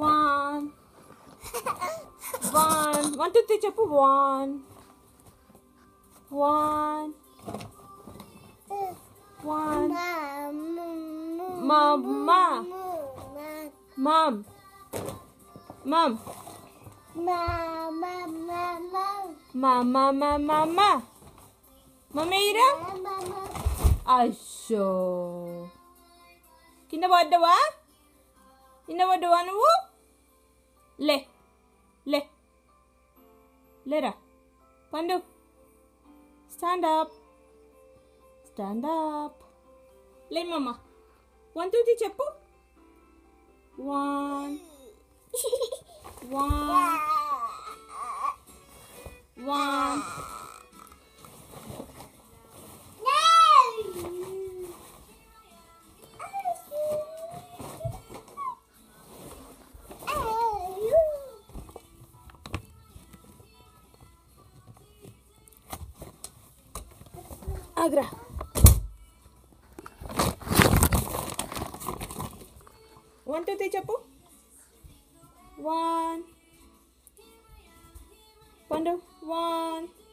one one one two three చెప్పు one one one మమ్మ మమ్ మమ్ మమ్మ మమ్మ మమ్మీరా అయ్యో కింద పడ్డావా కింద పడ్డావా నువ్వు లే లే లేరా పండు స్టాండ్ అప్ స్టాండ్ అప్ లే మమ్మ వన్ టూ త్రీ చెప్పు వన్ వన్ వన్ ఆగ్రా. వన్ టూ త్రీ చెప్పు. వన్ పండు వన్ వన్